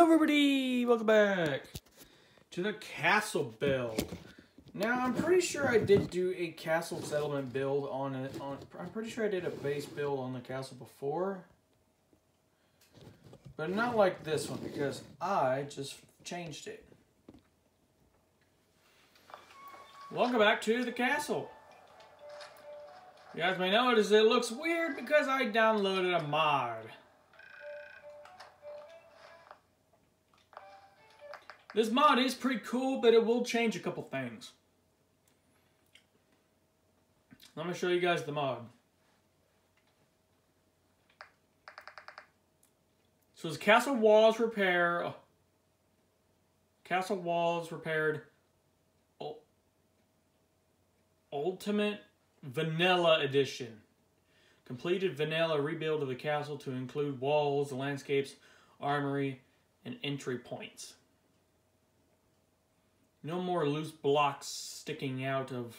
Hello everybody, welcome back to the castle build. Now I'm pretty sure I did do a castle settlement build on it. On I'm pretty sure I did a base build on the castle before, but not like this one because I just changed it. Welcome back to the castle. You guys may notice it looks weird because I downloaded a mod. This mod is pretty cool, but it will change a couple things. Let me show you guys the mod. So it's castle walls repair. Oh. Castle walls repaired. Ultimate Vanilla Edition. Completed vanilla rebuild of the castle to include walls, landscapes, armory, and entry points. No more loose blocks sticking out of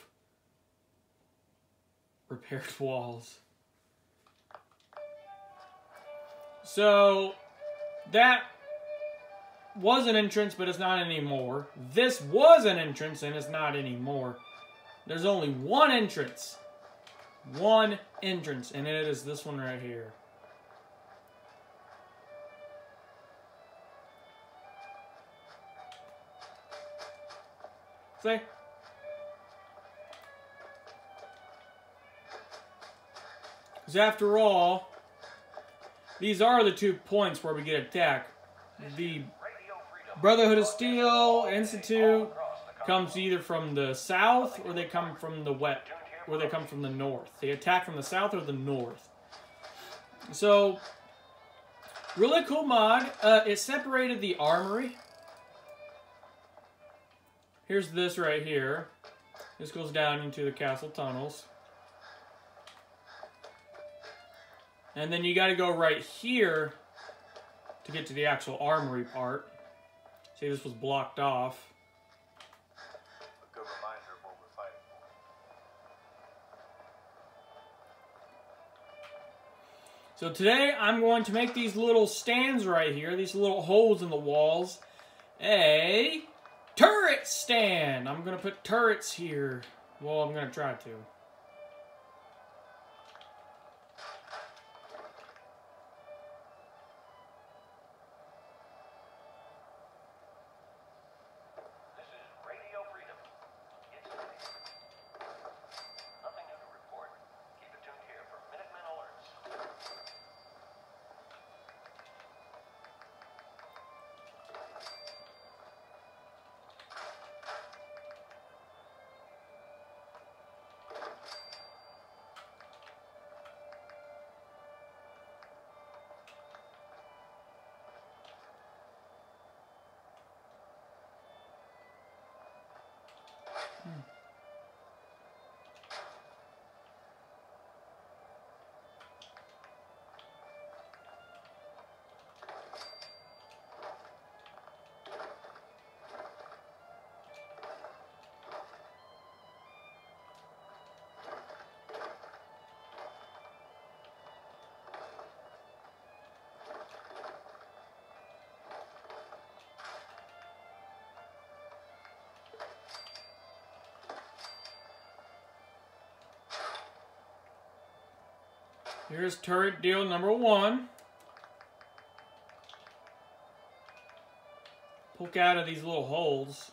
repaired walls. So, that was an entrance, but it's not anymore. This was an entrance, and it's not anymore. There's only one entrance. One entrance, and it is this one right here. See? Because after all, these are the two points where we get attacked. The Brotherhood of Steel Institute comes either from the south or they come from the west, or they come from the north. They attack from the south or the north. So, really cool mod. Uh, it separated the armory. Here's this right here. This goes down into the castle tunnels. And then you got to go right here to get to the actual armory part. See, this was blocked off. So today I'm going to make these little stands right here, these little holes in the walls, a turret stand. I'm going to put turrets here. Well, I'm going to try to. Here's turret deal number one. Poke out of these little holes.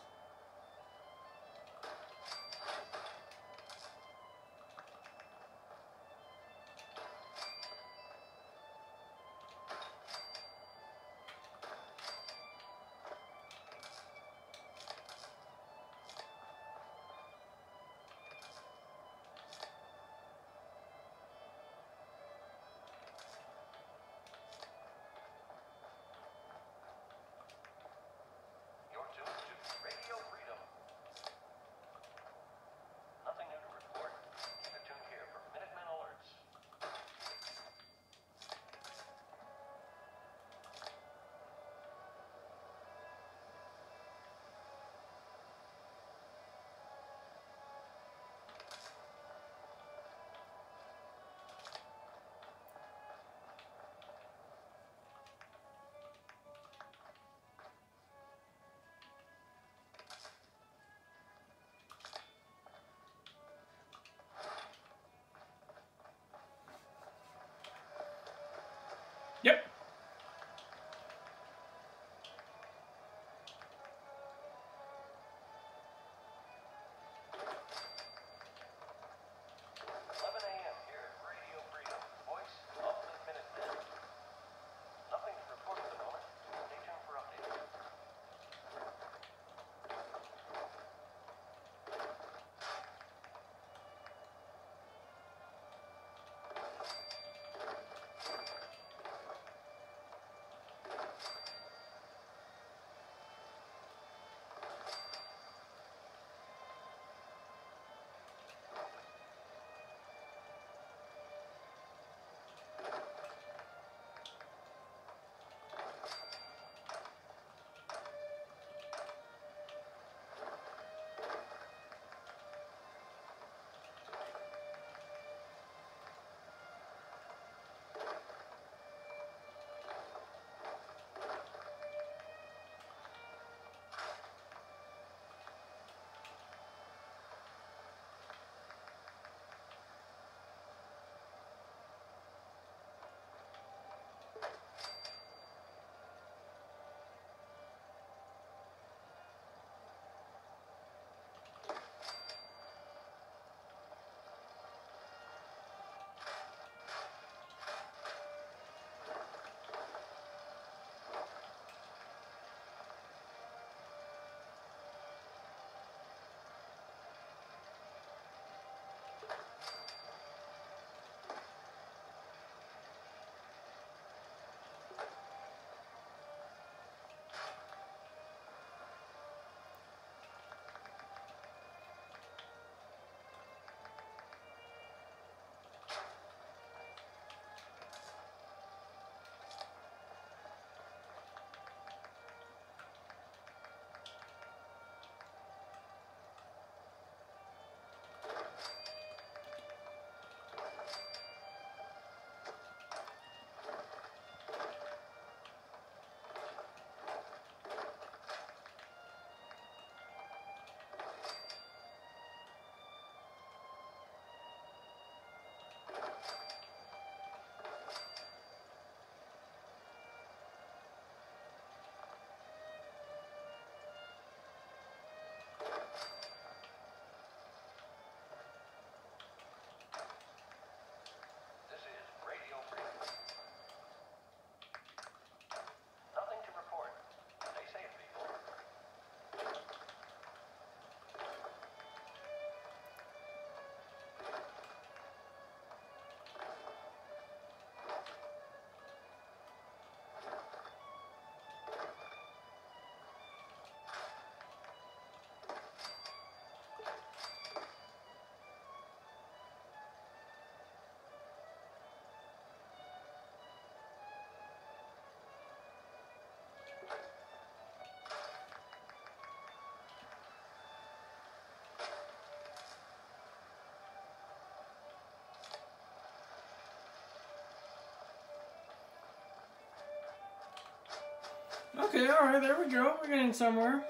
Okay, alright, there we go. We're getting somewhere.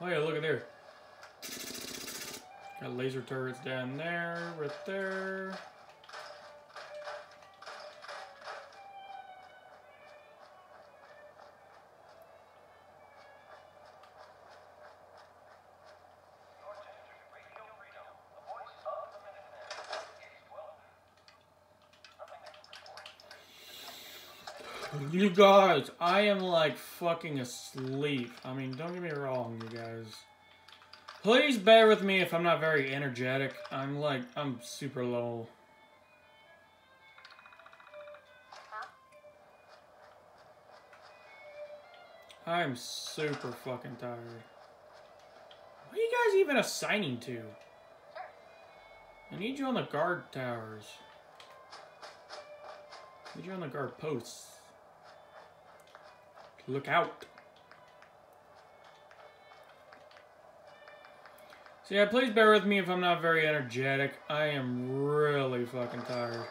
Oh yeah, look at there. Got laser turrets down there, right there. You guys, I am like fucking asleep. I mean, don't get me wrong, you guys. Please bear with me if I'm not very energetic. I'm like, I'm super low. I'm super fucking tired. What are you guys even assigning to? I need you on the guard towers. I need you on the guard posts. Look out. So yeah, please bear with me if I'm not very energetic. I am really fucking tired.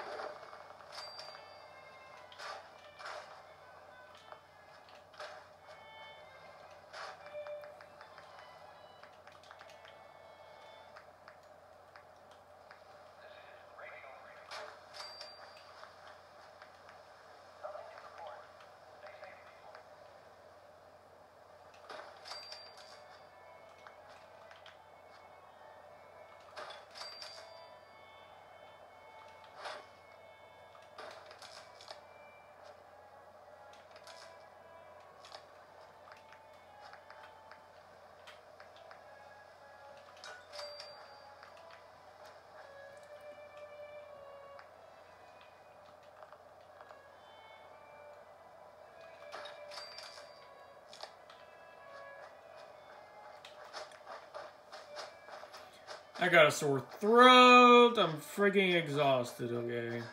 I got a sore throat. I'm freaking exhausted, okay?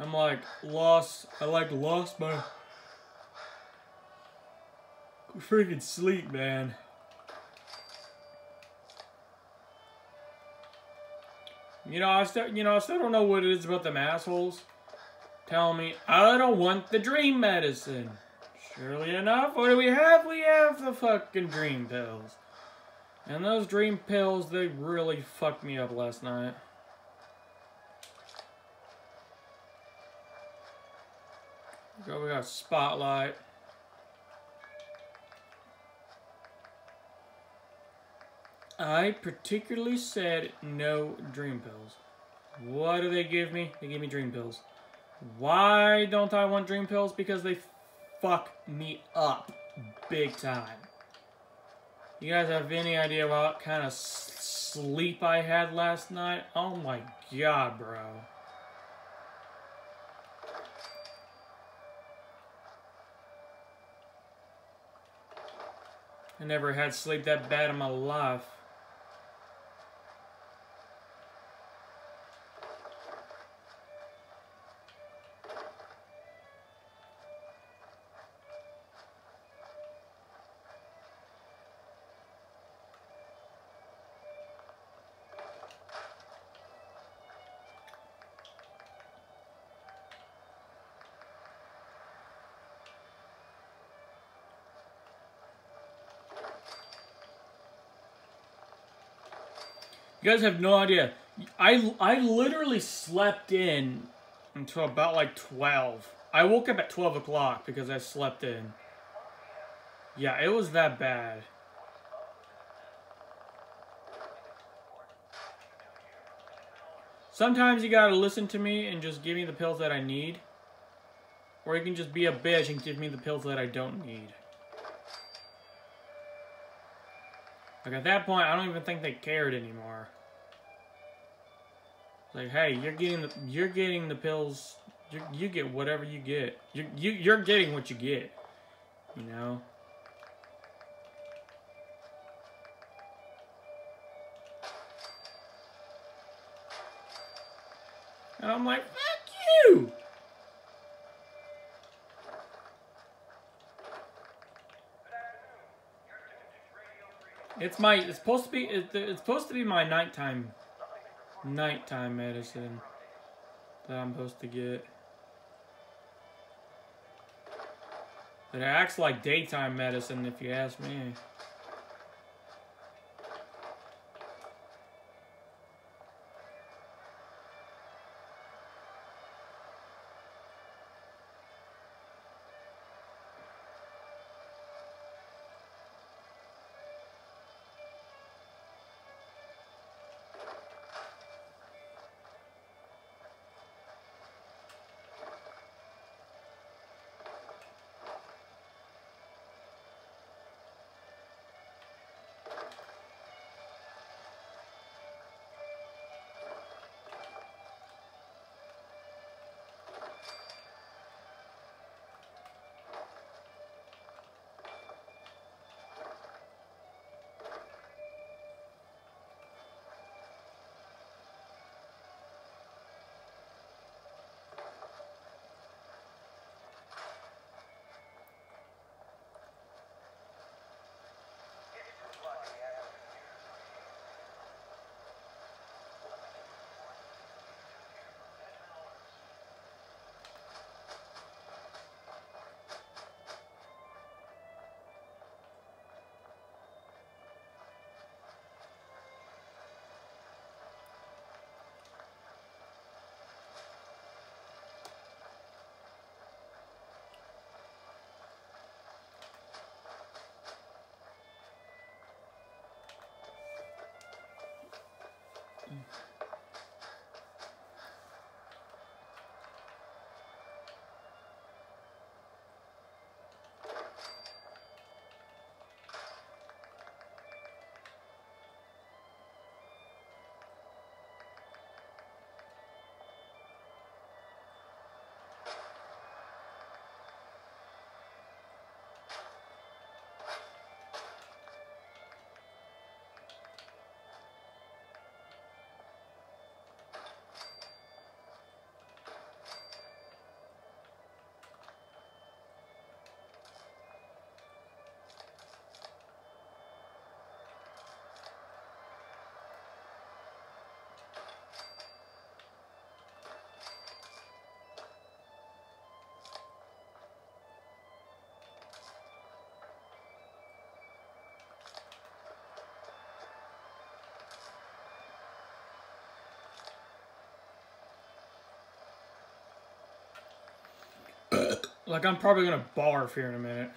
I'm like lost. I like lost my freaking sleep, man. You know, I still, you know, I still don't know what it is about them assholes telling me I don't want the dream medicine. Surely enough, what do we have? We have the fucking dream pills. And those dream pills, they really fucked me up last night. Go, we got Spotlight. I particularly said no dream pills. What do they give me? They give me dream pills. Why don't I want dream pills? Because they fuck me up big time. You guys have any idea what kind of sleep I had last night? Oh my god, bro. I never had sleep that bad in my life. Guys have no idea. I, I literally slept in until about like 12. I woke up at 12 o'clock because I slept in. Yeah, it was that bad. Sometimes you gotta listen to me and just give me the pills that I need. Or you can just be a bitch and give me the pills that I don't need. Like at that point, I don't even think they cared anymore. Like, hey, you're getting the you're getting the pills. You you get whatever you get. You you you're getting what you get. You know. And I'm like, fuck you. It's my. It's supposed to be. It, it's supposed to be my nighttime. Nighttime medicine that I'm supposed to get. It acts like daytime medicine, if you ask me. Like, I'm probably gonna barf here in a minute.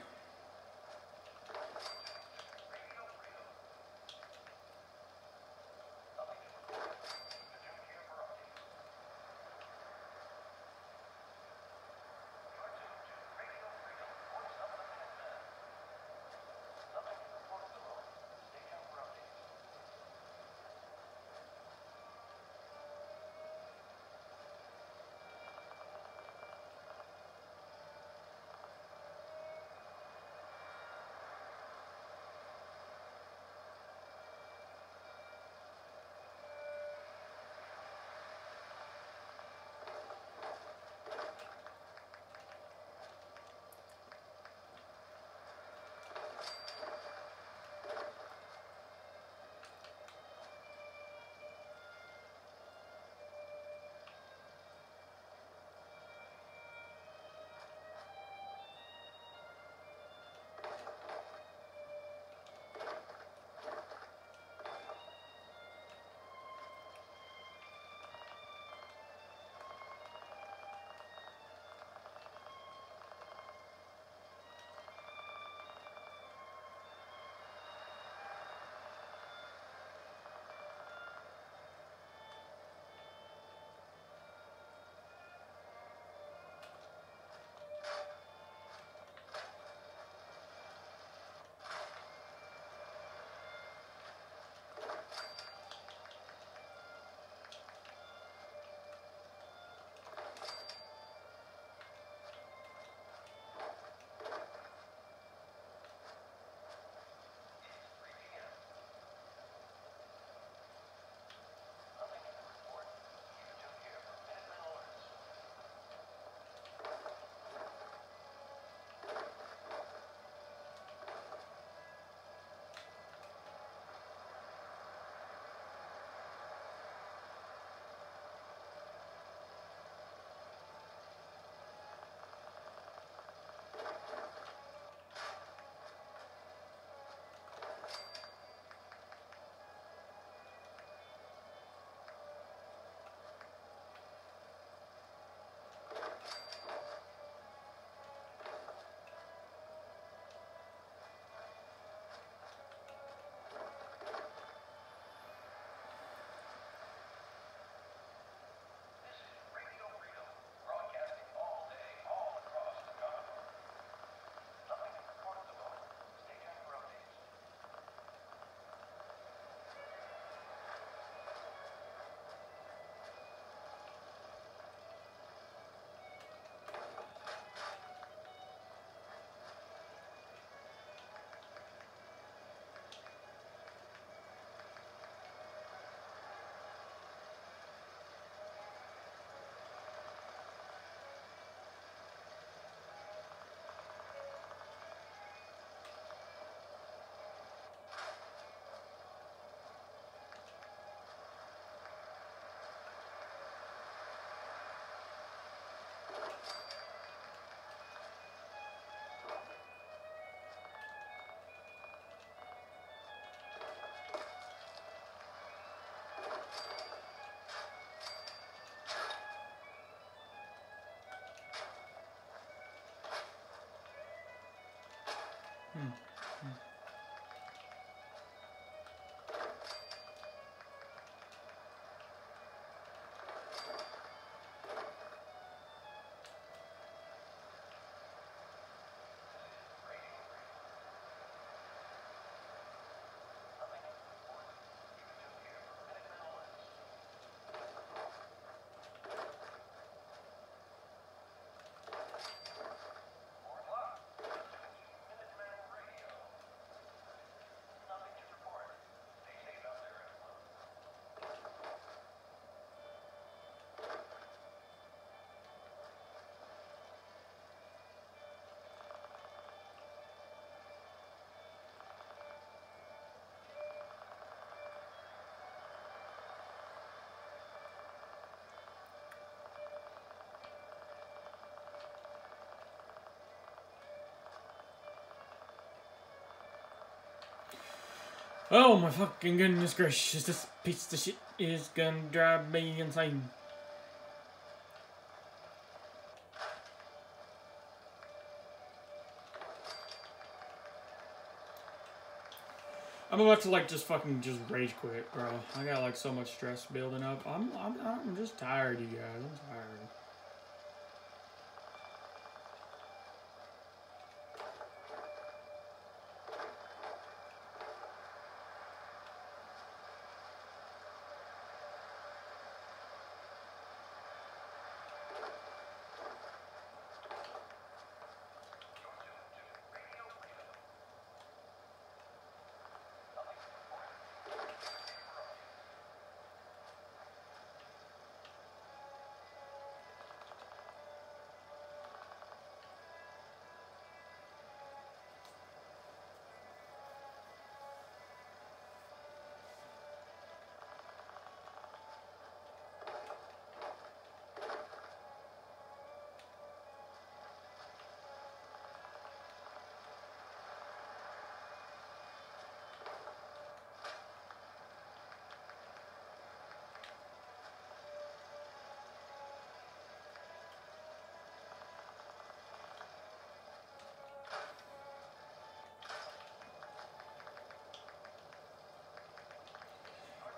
Oh my fucking goodness gracious, this piece of shit is gonna drive me insane. I'm about to like just fucking just rage quit, bro. I got like so much stress building up. I'm I'm I'm just tired, you guys. I'm tired.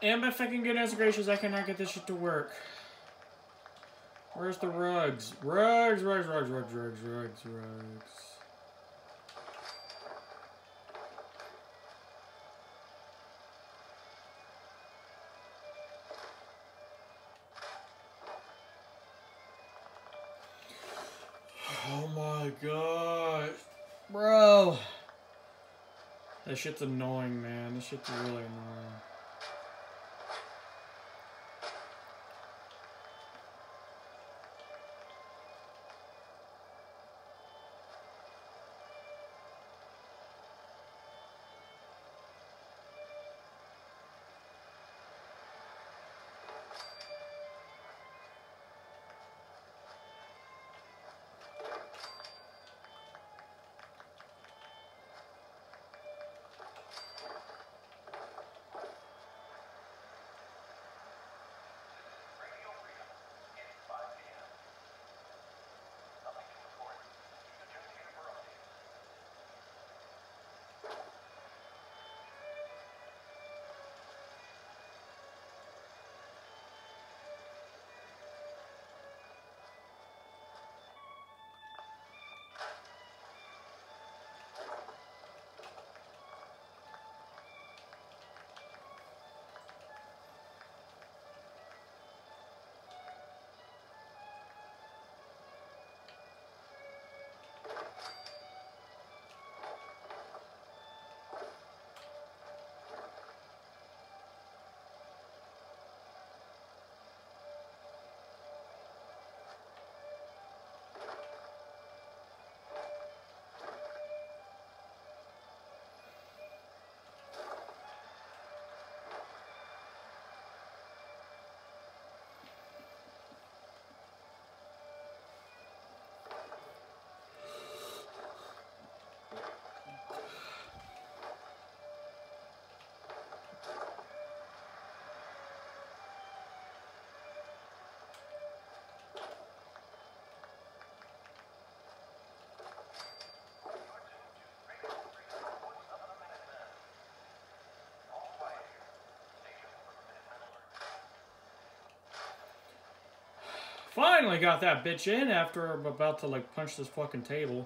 And my fucking goodness gracious, I cannot get this shit to work. Where's the rugs? Rugs, rugs, rugs, rugs, rugs, rugs, rugs. Oh my god. Bro. That shit's annoying, man. This shit's really annoying. Finally got that bitch in after I'm about to like punch this fucking table.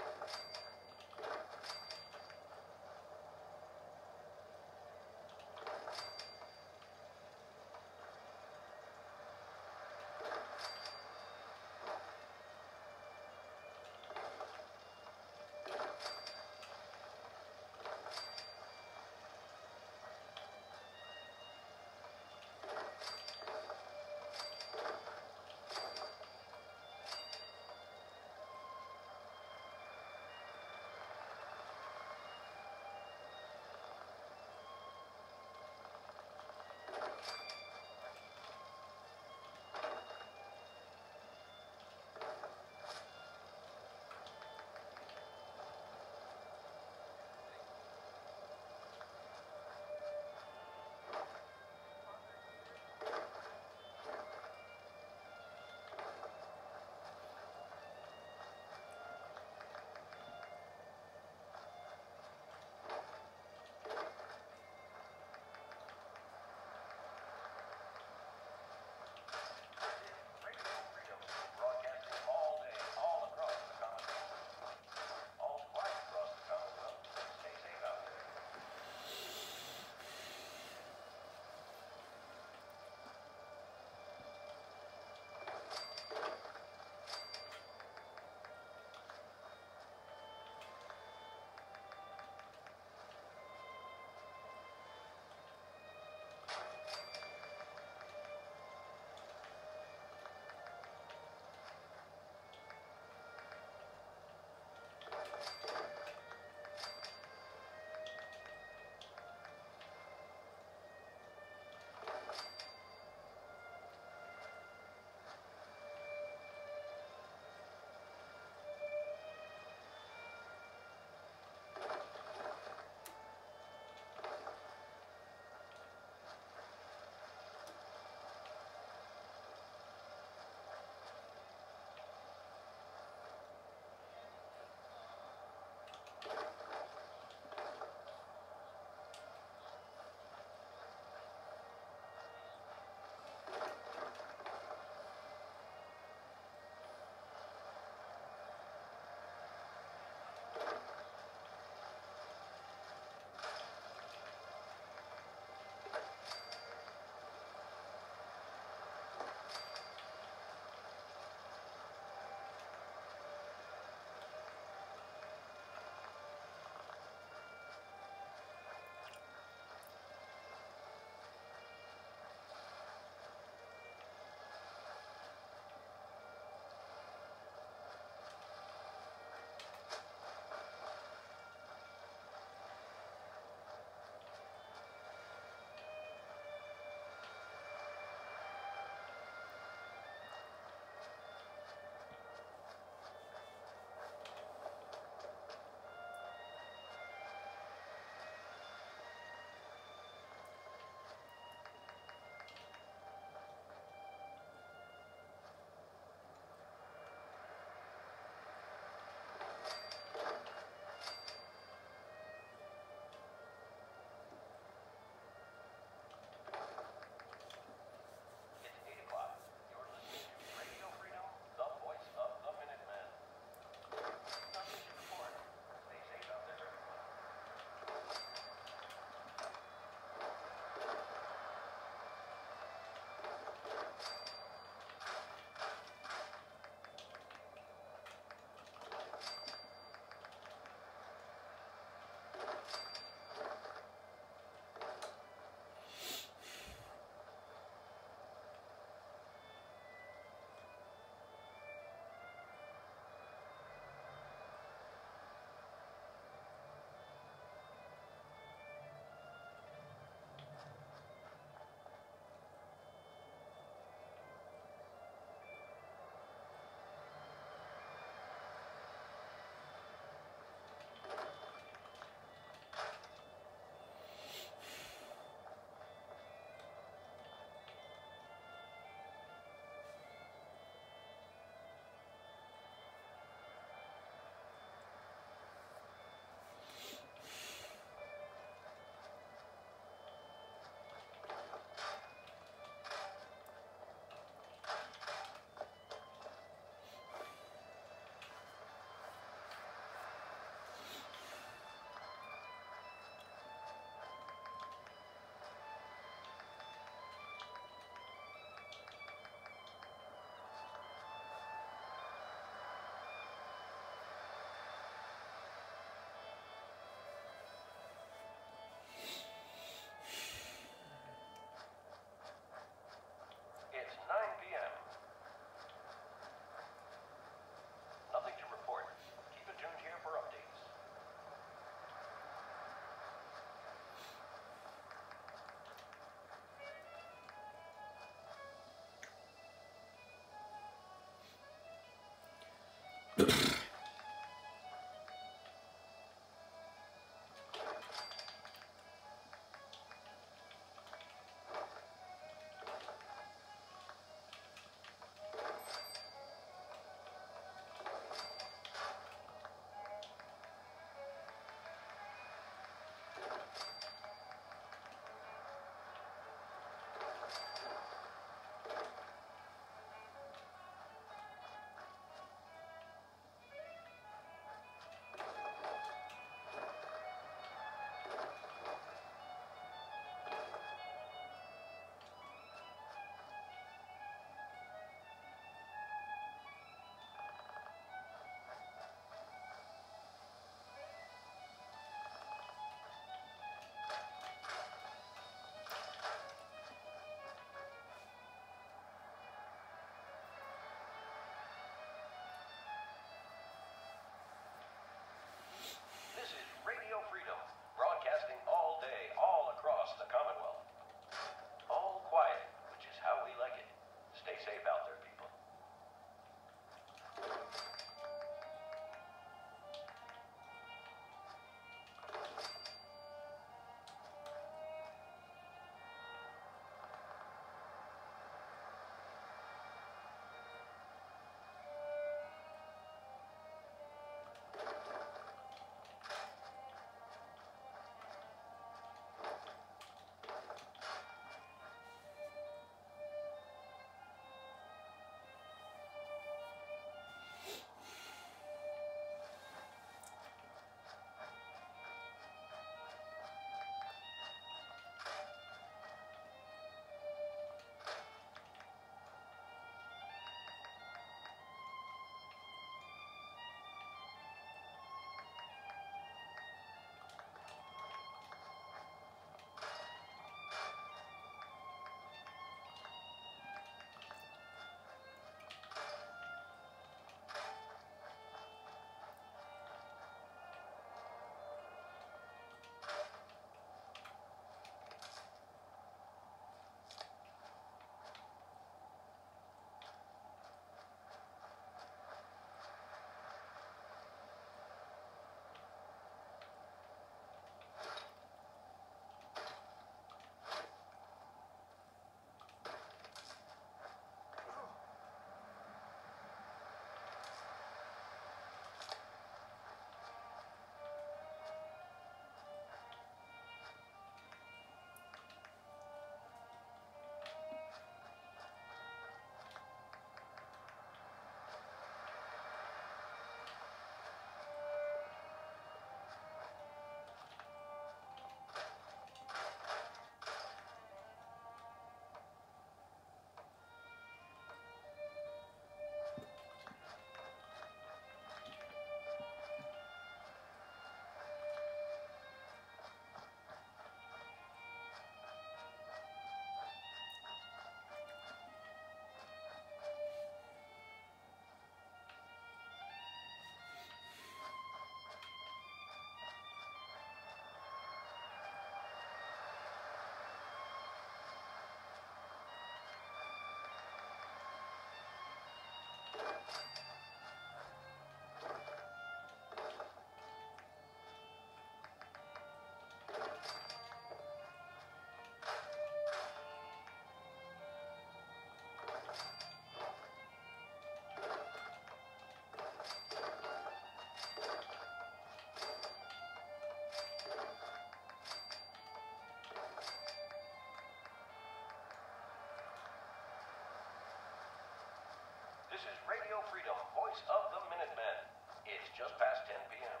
This is Radio Freedom, voice of the Minutemen. It's just past 10 p.m.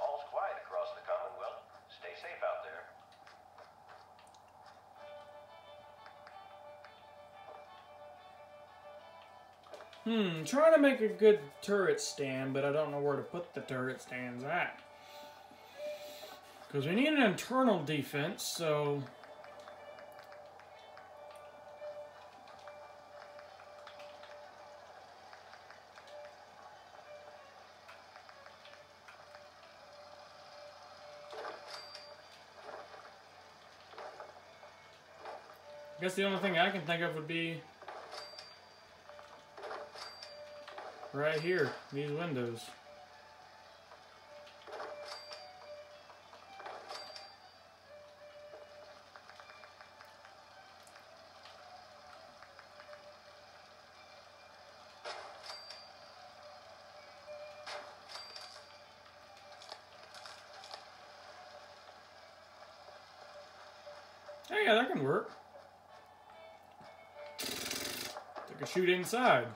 All's quiet across the Commonwealth. Stay safe out there. Hmm, trying to make a good turret stand, but I don't know where to put the turret stands at. Because we need an internal defense, so... the only thing I can think of would be right here, these windows. Shoot inside.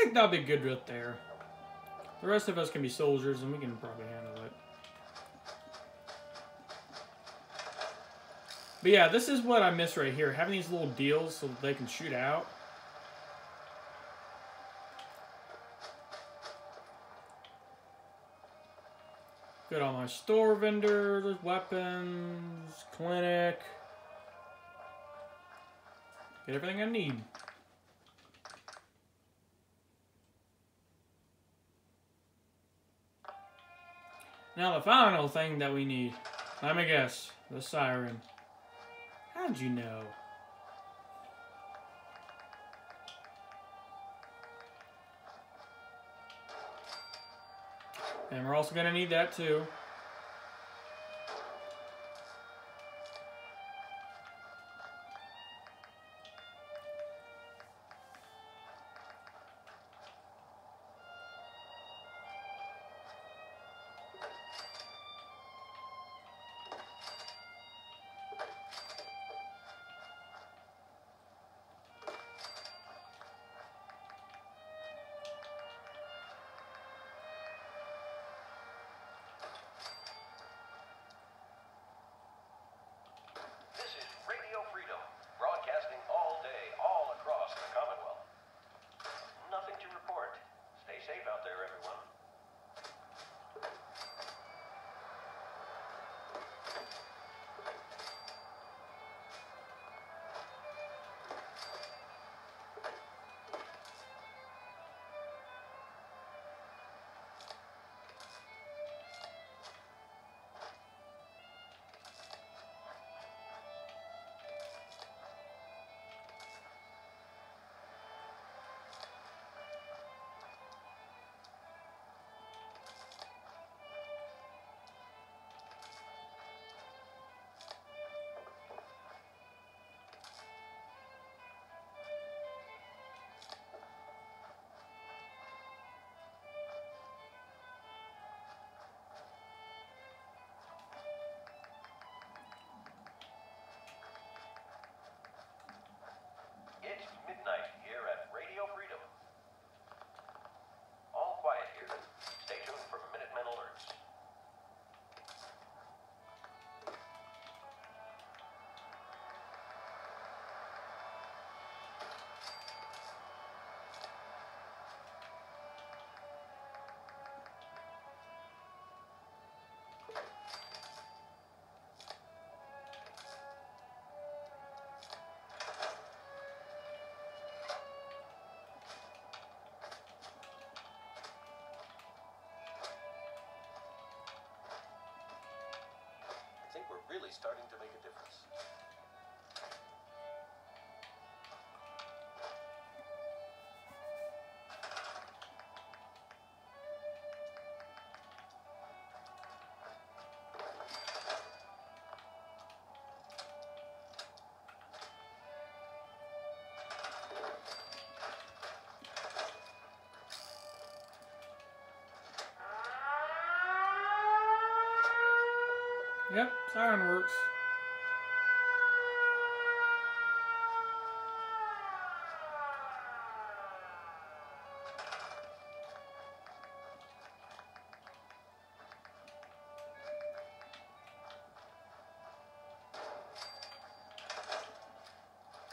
Think that'll be good right there. The rest of us can be soldiers and we can probably handle it. But yeah, this is what I miss right here. Having these little deals so they can shoot out. Got all my store vendors, weapons, clinic. Get everything I need. Now the final thing that we need. Let me guess. The siren. How'd you know? And we're also gonna need that too. really starting to make a difference. Yep, siren works.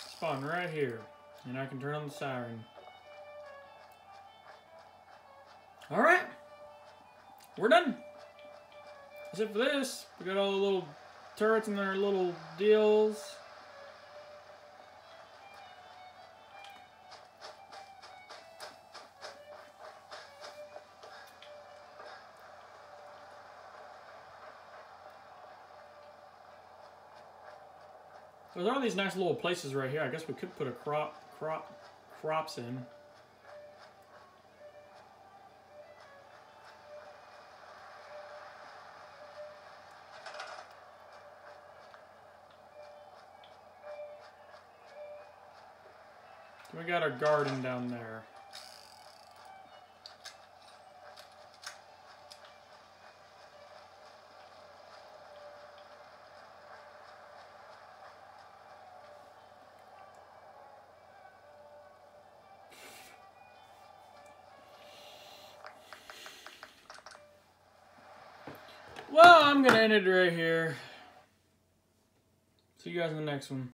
Spawn right here. And I can turn on the siren. Alright. We're done. Except for this, we got all the little turrets and their little deals. There's all these nice little places right here. I guess we could put a crop, crop, crops in. Got our garden down there. Well, I'm going to end it right here. See you guys in the next one.